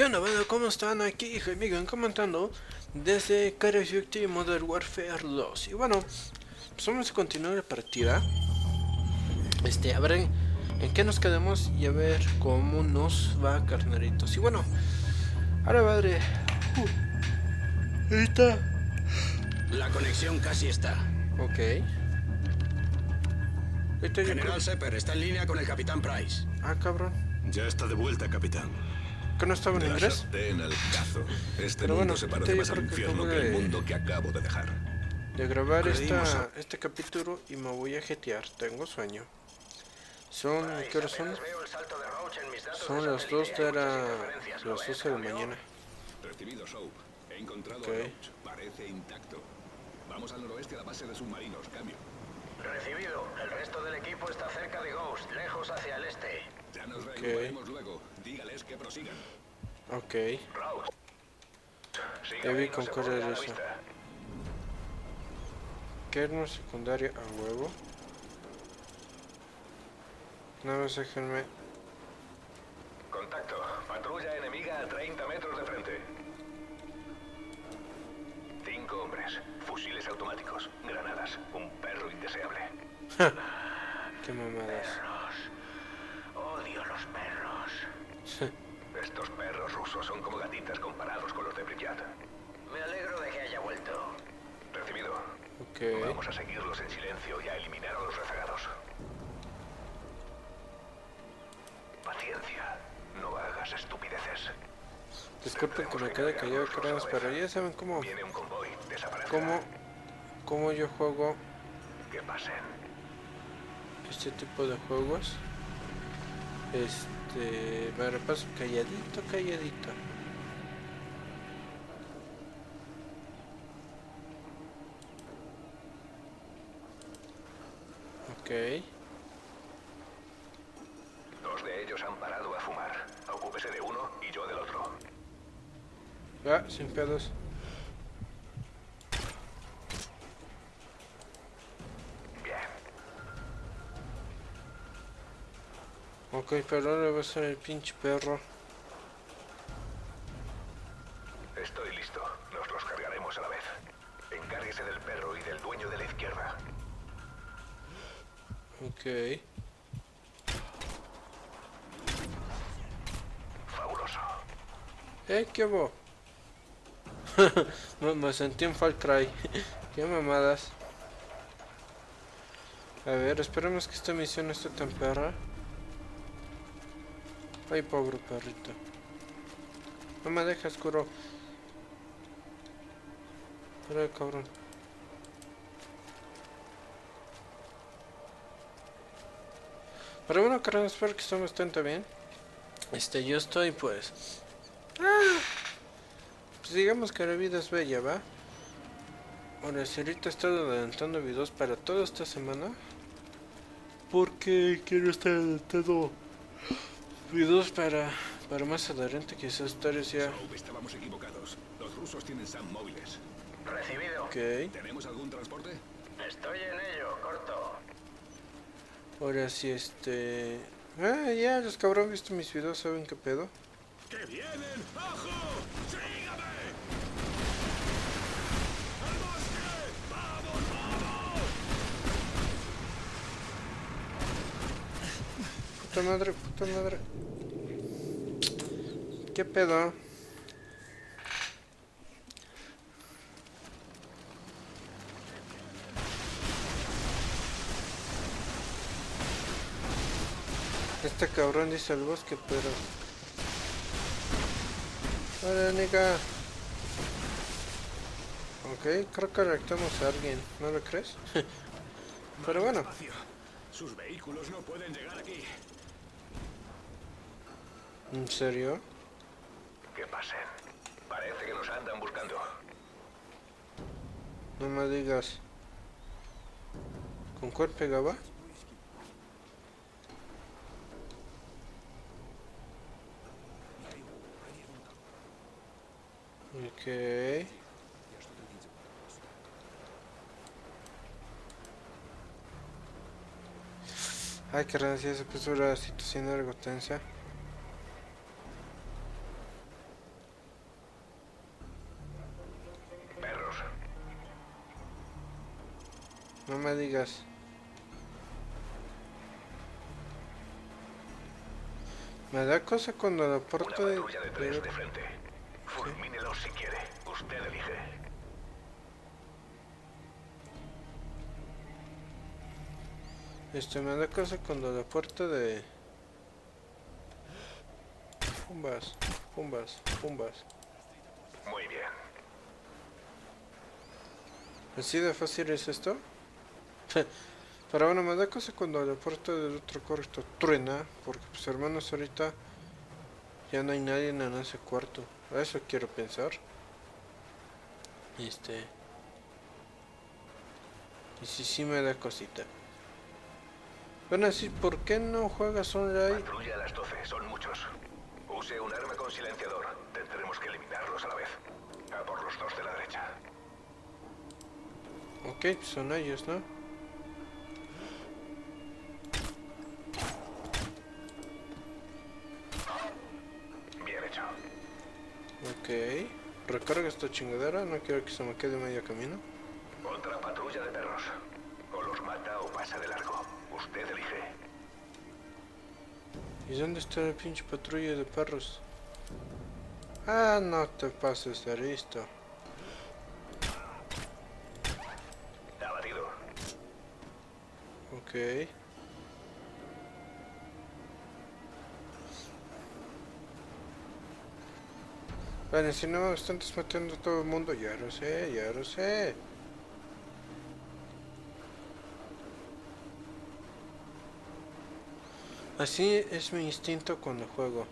¿Qué onda, banda? ¿Cómo están? Aquí Jaime comentando desde Call of Duty Modern Warfare 2. Y bueno, pues vamos a continuar la partida. Este, a ver en, en qué nos quedamos y a ver cómo nos va, carneritos. Y bueno, ahora madre. Uh, ahí está. La conexión casi está. Ok. General Sepper está en línea con el Capitán Price. Ah, cabrón. Ya está de vuelta, capitán. ¿Que no estaba en inglés? al cazo. Este Pero mundo bueno, se parece más al que infierno que el de- mundo que acabo de dejar. de grabar Creímos esta, a- este capítulo y me voy a jetear. Tengo sueño. Son, ¿qué horas son? Son las 2 de la, las 12 de la mañana. Recibido, Soap. He encontrado Ok. a Roach. Parece intacto. Vamos al noroeste a la base de submarinos. Cambio. Recibido. El resto del equipo está cerca de Ghost, lejos hacia el este. Ya nos reagruparemos luego. Dígales que prosigan. Ok. Con cuál era eso. Kernel secundaria a huevo. Nada más déjenme. Contacto. Patrulla enemiga a 30 metros de frente. Cinco hombres. Fusiles automáticos. Granadas. Un perro indeseable. Qué mamadas. Los perros. Estos perros rusos son como gatitas comparados con los de Pripyat. Me alegro de que haya vuelto. Recibido. Ok. Vamos a seguirlos en silencio y a eliminar a los rezagados. Paciencia. No hagas estupideces. Disculpen que me quede callado, carnales, pero ya saben cómo, Viene un convoy. Cómo, cómo yo juego Que pasen. este tipo de juegos. Este, me repaso calladito, calladito. Ok. Dos de ellos han parado a fumar. Ocúpese de uno y yo del otro. Ah, sin pedos. Bien. Ok, pero ahora va a ser el pinche perro. Estoy listo. Nos los cargaremos a la vez. Encárguese del perro y del dueño de la izquierda. Ok. Fabuloso. Eh, qué bo. me, me sentí en Far Cry. qué mamadas. A ver, esperemos que esta misión esté tan perra. Ay, pobre perrito. No me dejas, curo. Pero cabrón. Pero bueno, carnal, espero que estén bastante bien. Este, yo estoy pues... Ah, pues digamos que la vida es bella, ¿va? Ahora, si ahorita he estado adelantando videos para toda esta semana. Porque quiero estar adelantando videos para, para más adelante, quizás historias ya. Estábamos equivocados. Los rusos tienen SAM móviles. Recibido. Ok. ¿Tenemos algún transporte? Estoy en ello, corto. Ahora sí, este... Ah, ya, los que habrán visto mis videos saben qué pedo. ¡Que vienen! ¡Ojo! ¡Sígame! Puta madre, puta madre. ¿Qué pedo? Este cabrón dice al bosque, pero... Hola, nigga. Ok, creo que reactamos a alguien, ¿no lo crees? pero bueno. Sus vehículos no pueden llegar aquí. ¿En serio? Que pasen. Parece que nos andan buscando. No me digas. ¿Con cuál pegaba? Ok. Ay, ya se puso la situación algo tensa. Me digas. Me da cosa cuando la puerta de... de tres de- frente. Fulmínelos si quiere. Usted elige. Este me da cosa cuando la puerta de... Pumbas, pumbas, pumbas. Muy bien. ¿Así de fácil es esto? Pero bueno, me da cosa cuando la puerta del otro cuarto truena, porque pues hermanos ahorita ya no hay nadie en ese cuarto. A eso quiero pensar. Este... Y sí, sí me da cosita. Bueno, así, ¿por qué no juegas online? Patrulla a las 12. Son muchos. Use un arma con silenciador. Tendremos que eliminarlos a la vez. A por los dos de la derecha. Ok, pues son ellos, ¿no? Recarga esta chingadera, no quiero que se me quede medio camino. Otra patrulla de perros. O los mata o pasa de largo. Usted elige. ¿Y dónde está la pinche patrulla de perros? Ah, no te pases de listo. Abatido. Ok. Vale, si no están desmatando a todo el mundo, ya lo sé, ya lo sé. Así es mi instinto cuando juego.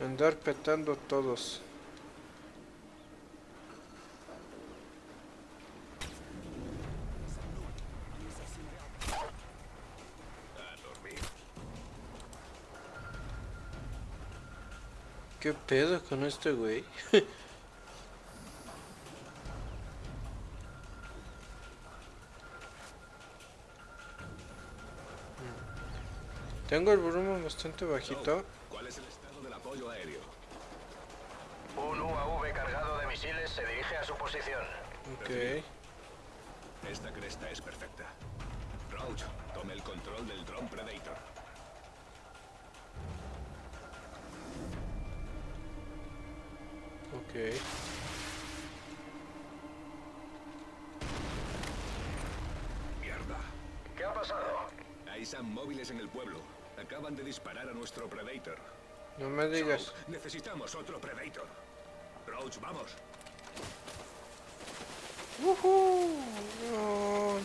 Andar petando a todos. ¿Qué pedo con este güey? Tengo el volumen bastante bajito. ¿Cuál es el estado del apoyo aéreo? Un UAV cargado de misiles se dirige a su posición. Ok. Esta cresta es perfecta. Roach, tome el control del Drone Predator. Ok. Mierda. ¿Qué ha pasado? Hay SAM móviles en el pueblo. Acaban de disparar a nuestro Predator. No me digas. Necesitamos otro Predator. Roach, vamos. Ujú. No.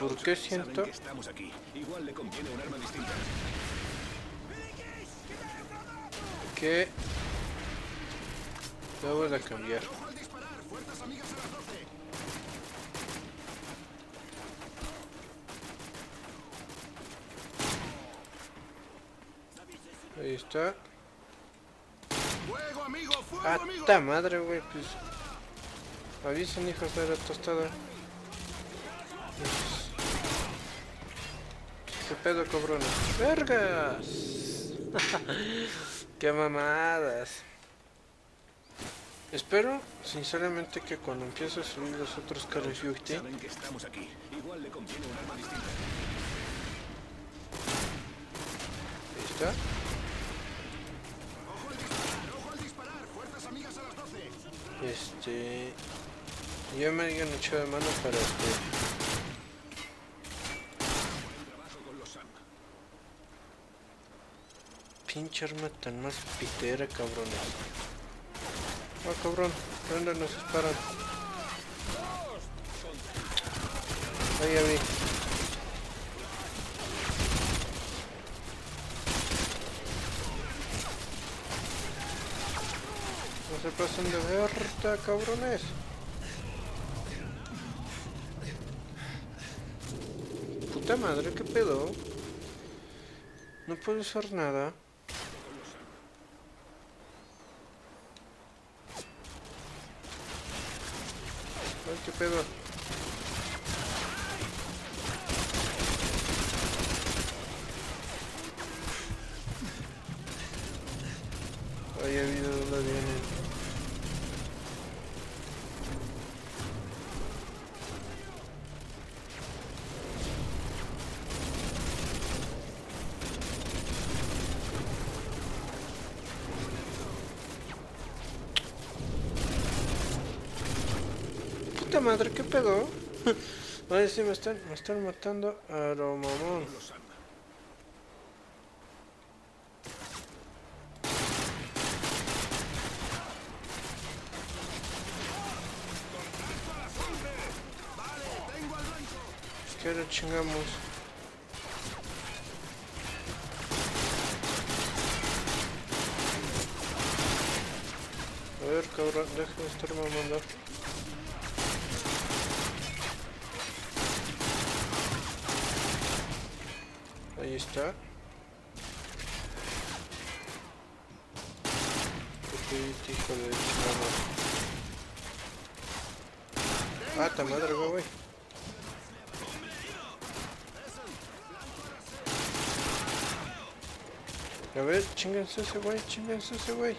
¿Por qué siento? que estamos aquí. Igual le conviene un arma distinta. Que debo de cambiar. Ahí está. ¡Fuego, amigo! ¡Fuego, ¡Ah, amigo! madre, güey! Pues. Avisen, hijos de la tostada. ¿Qué pedo, cabrones? ¡Vergas! ¡Qué mamadas! Espero, sinceramente, que cuando empiece a subir los otros Call of Duty, Saben que estamos aquí. Igual le conviene un arma distinta. ahí está. Este. Ya me hayan echado de mano para este. Trabajo con los SAM. Pinche arma tan más pitera, cabrones. Ah, cabrón, ¿dónde nos disparan? Ahí ya vi. No se pasen de verta, cabrones. Puta madre, qué pedo. No puedo hacer nada. Ay, qué pedo. Ahí ha habido dónde vienen. madre, ¿qué pedo? Oye, sí, me están, me están matando a lo mamón. Que ahora chingamos. A ver, cabrón, deja de estar mamando. Ahí está. Qué hijo de chingada. Ah, ta madre, güey. A ver, chingense ese güey, chingense ese güey.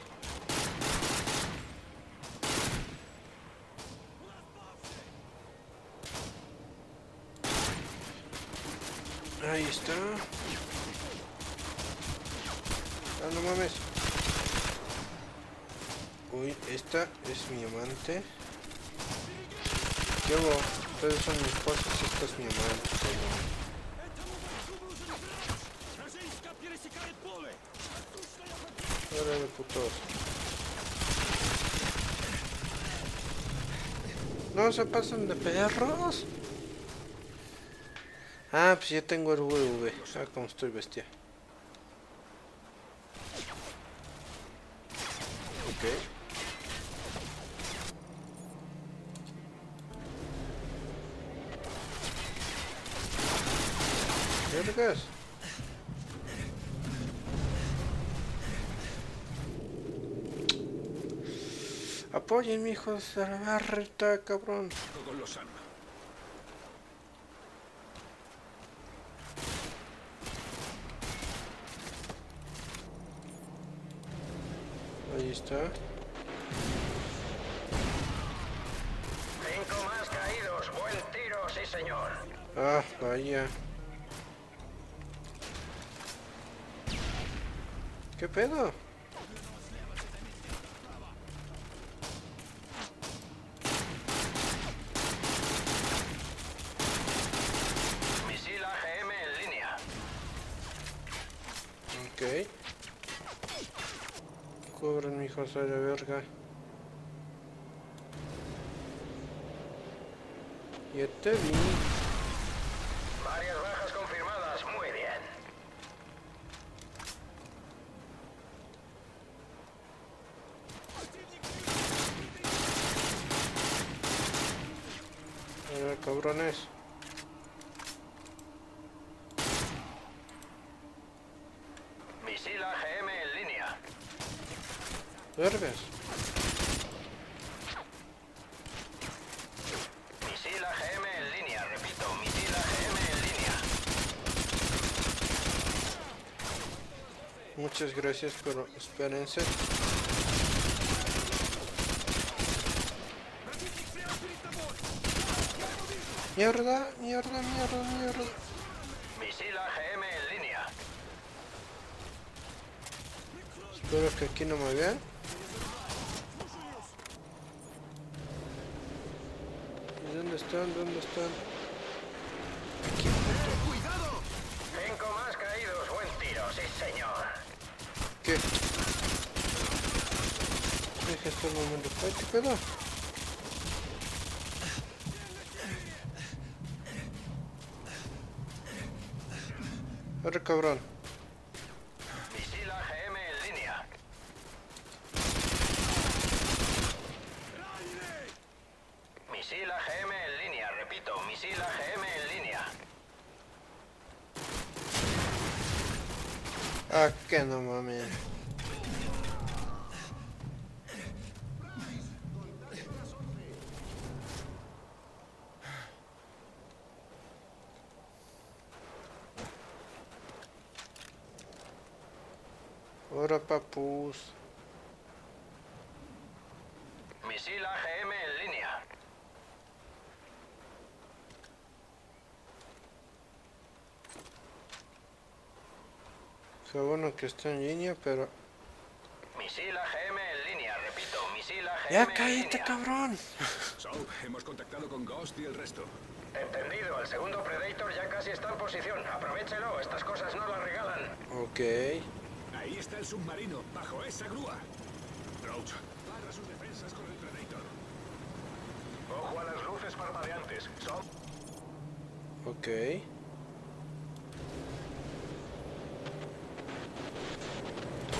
Ahí está. Ah, no mames. Uy, esta es mi amante. ¿Qué hago? Ustedes son mis cosas, esta es mi amante. cabrón. Hora de putos. No se pasan de perros. Ah, pues ya tengo el VV. Ah, como estoy bestia. Ok. Vergas. Apoyen, hijos de la barreta, cabrón. Ahí está. Cinco más caídos. Buen tiro, sí, señor. Ah, vaya. ¿Qué pedo? Misil AGM en línea. Ok. Hijos de verga. Ya te vi. Varias bajas confirmadas. Muy bien. A ver, cabrones. Misil AGM en línea. Vergas. Misil AGM en línea. Repito, misil AGM en línea. Muchas gracias, pero espérense. Mierda, mierda, mierda, mierda. Misil AGM en línea. Espero que aquí no me vean. ¿Y dónde están? ¿Dónde están? Aquí, puto. Cinco más caídos. Buen tiro, sí, señor. ¿Qué? Deja estar un momento. Ay, ¿Qué pedo? Arre, cabrón. Misil AGM en línea. Misil AGM en línea. Repito, misil AGM en línea. Ah, que no mames. Ahora papus. Misil AGM en línea. Qué bueno que está en línea, pero Misil AGM en línea. Repito, misil AGM Ya en cállate, línea. cabrón. Soap, hemos contactado con Ghost y el resto. Entendido, el segundo Predator ya casi está en posición. Aprovechelo, estas cosas no las regalan. Ok. Ahí está el submarino, bajo esa grúa. Roach, para sus defensas con el Predator. Ojo a las luces parpadeantes. Son Ok.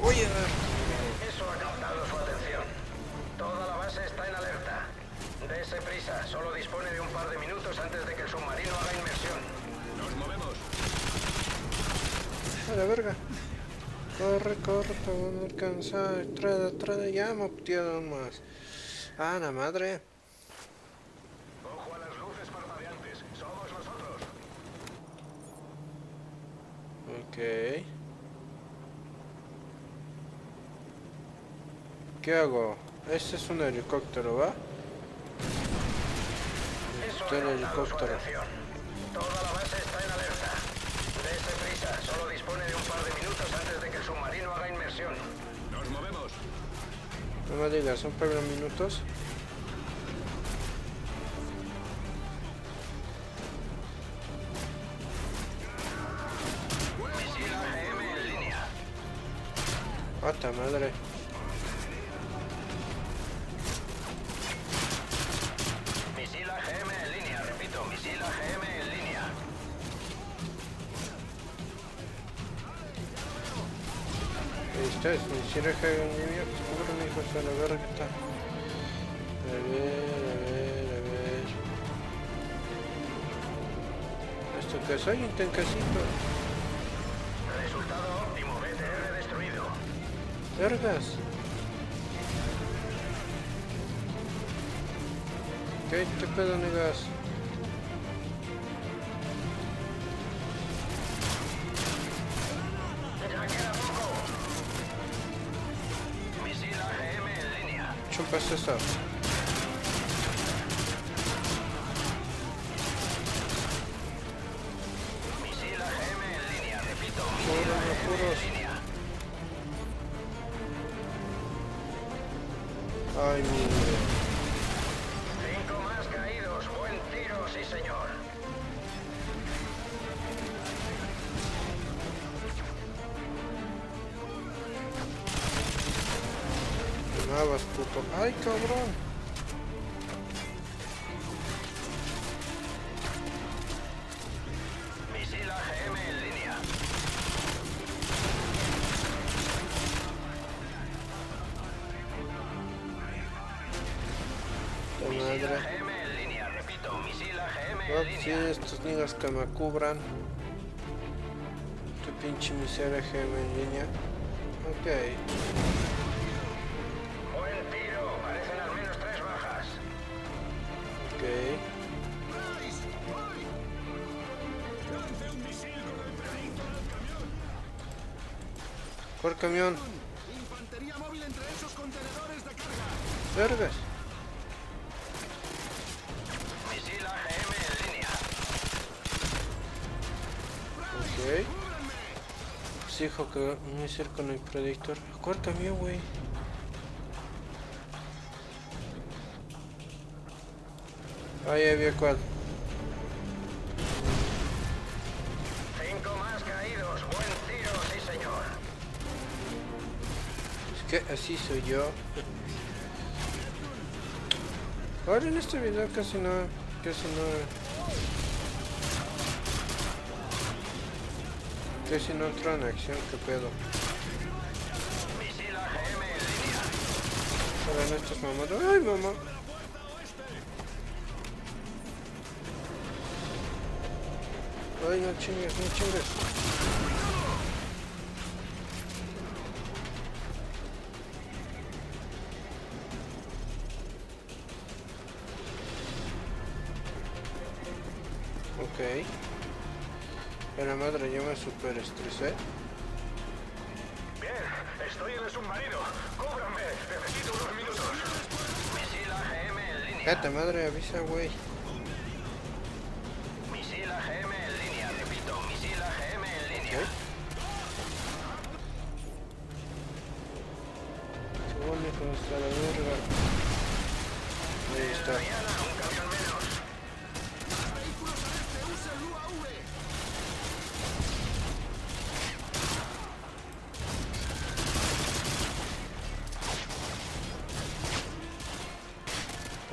Oye, Eso ha captado su atención. Toda la base está en alerta. Dese prisa, solo dispone de un par de minutos antes de que el submarino haga inmersión. Nos movemos. a la verga. Corre, corre, para no alcanzar. Trae, trae, ya me más. Ah, la madre. Ojo a las luces parpadeantes. Somos nosotros. Ok. ¿Qué hago? Este es un helicóptero, ¿va? Este es el helicóptero. Toda la base está en alerta. Dese prisa, solo dispone de un par de minutos antes de que el submarino haga inmersión. Nos movemos. No me digas, son par de minutos. Misil AGM en línea. ¡Ata madre! Ahí está, si me hiciera que un niño, seguro mi hijo se la verga está. A ver, a ver, a ver. ¿Esto qué es? Hay un tanquecito. Resultado óptimo, BTR destruido. Vergas. ¿Qué, qué pedo, negas? Línea. Chupas sí, estos niggas que me cubran. Tu pinche miseria GM en línea. Ok. Buen tiro, parecen al menos tres bajas. Ok. ¡Lance un misil con el Predator al camión! ¿Cuál camión? ¡Infantería móvil entre esos contenedores de carga! Vergas. Misil AGM en línea. Ok. Pues dijo que no es ir con el Predator. ¿Cuál camión, güey? Ahí había cuál. Cinco más caídos, buen tiro, sí señor. Es que así soy yo. Ahora en este video casi no, casi no, casi no entró en acción, qué pedo. En estos mamados, ay mamá. Ay no chingues, no chingues. Pero madre, yo me super estresé. Bien, estoy en el submarino. Cúbranme, necesito unos minutos. Misil AGM en línea. Cállate madre, avisa, güey. Misil AGM en línea, repito, misil AGM en línea. Ok. Qué bonito está la verga. está. Vargas, aquí hay unos socotes, ¿no? Misil AGM en línea. Misil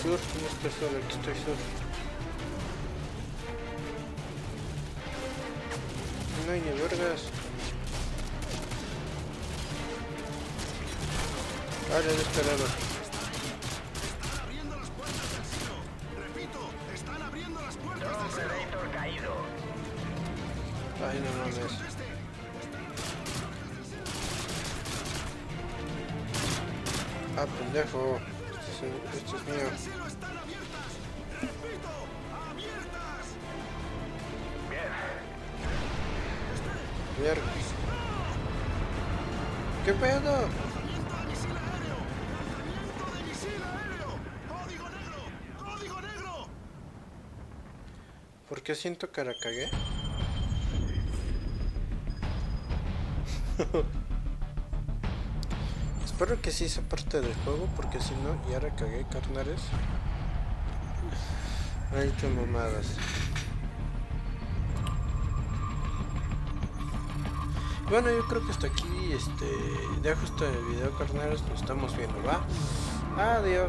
El sur, no estoy sur, aquí estoy sur. No hay ni vergas. Vale, de ¿Qué pedo? ¿Por qué siento que la cagué? Espero que sí sea parte del juego, porque si no, ya la cagué, carnales. Ha hecho mamadas. Bueno, yo creo que hasta aquí, este, dejo este video, carnales, nos estamos viendo, ¿va? Adiós.